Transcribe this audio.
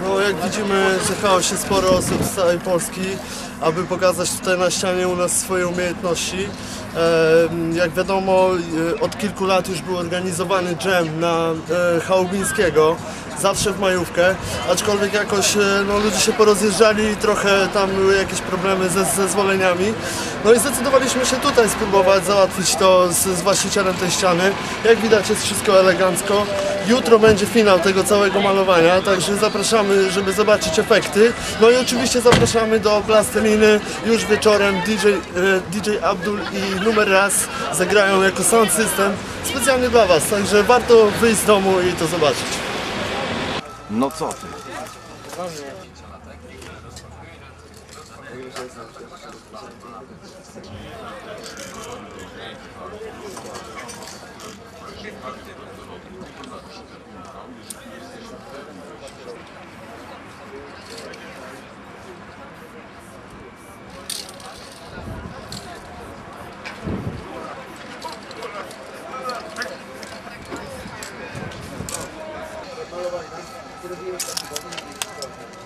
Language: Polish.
No jak widzimy zechało się sporo osób z całej Polski, aby pokazać tutaj na ścianie u nas swoje umiejętności. Jak wiadomo e, od kilku lat już był organizowany jam na e, Chałubińskiego, zawsze w majówkę, aczkolwiek jakoś e, no, ludzie się porozjeżdżali i trochę tam były jakieś problemy ze zezwoleniami. No i zdecydowaliśmy się tutaj spróbować załatwić to z, z właścicielem tej ściany. Jak widać jest wszystko elegancko. Jutro będzie finał tego całego malowania, także zapraszamy, żeby zobaczyć efekty. No i oczywiście zapraszamy do plasteliny już wieczorem. DJ, e, DJ Abdul i numer raz zagrają jako sound system specjalnie dla Was, także warto wyjść z domu i to zobaczyć. No co ty? Thank you. por